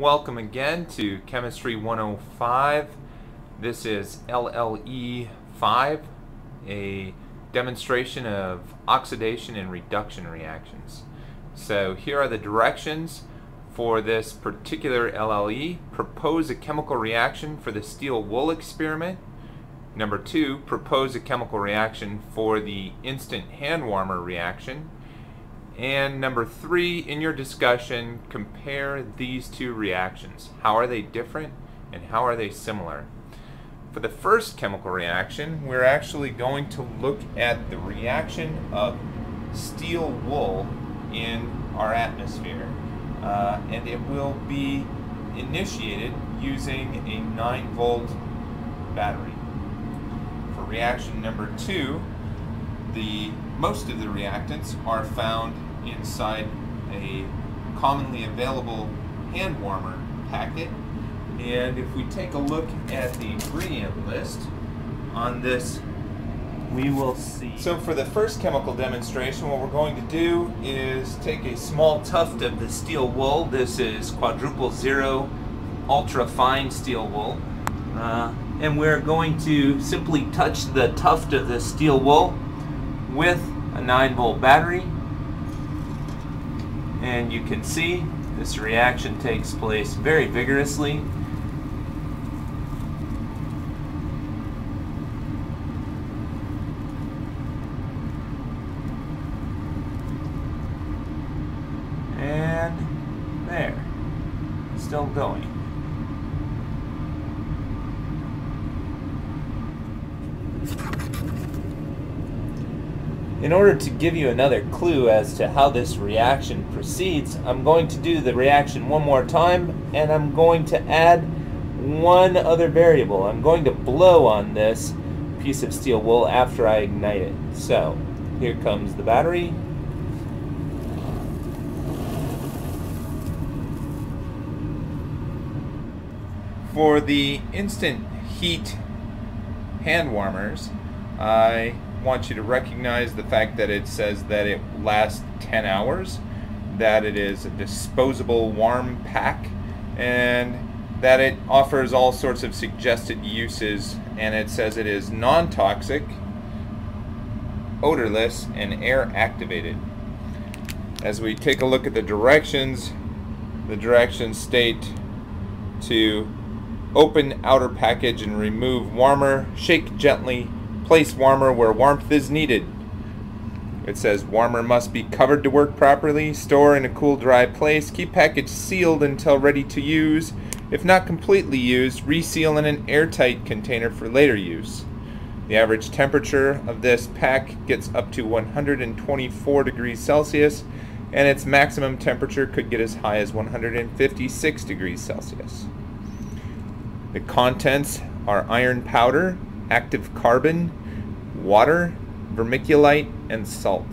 Welcome again to Chemistry 105. This is LLE 5, a demonstration of oxidation and reduction reactions. So here are the directions for this particular LLE. Propose a chemical reaction for the steel wool experiment. Number two, propose a chemical reaction for the instant hand warmer reaction. And number three, in your discussion, compare these two reactions. How are they different and how are they similar? For the first chemical reaction, we're actually going to look at the reaction of steel wool in our atmosphere. Uh, and it will be initiated using a 9 volt battery For reaction number two, the most of the reactants are found inside a commonly available hand warmer packet. And if we take a look at the ingredient list on this, we will see. So for the first chemical demonstration, what we're going to do is take a small tuft of the steel wool. This is quadruple zero ultra fine steel wool. Uh, and we're going to simply touch the tuft of the steel wool with a 9 volt battery. And you can see this reaction takes place very vigorously. And there. Still going In order to give you another clue as to how this reaction proceeds, I'm going to do the reaction one more time and I'm going to add one other variable. I'm going to blow on this piece of steel wool after I ignite it. So, here comes the battery. For the instant heat hand warmers, I want you to recognize the fact that it says that it lasts 10 hours, that it is a disposable warm pack, and that it offers all sorts of suggested uses, and it says it is non-toxic, odorless, and air activated. As we take a look at the directions, the directions state to open outer package and remove warmer, shake gently, Place warmer where warmth is needed. It says warmer must be covered to work properly, store in a cool dry place, keep package sealed until ready to use. If not completely used, reseal in an airtight container for later use. The average temperature of this pack gets up to 124 degrees Celsius, and its maximum temperature could get as high as 156 degrees Celsius. The contents are iron powder, active carbon, water, vermiculite, and salt.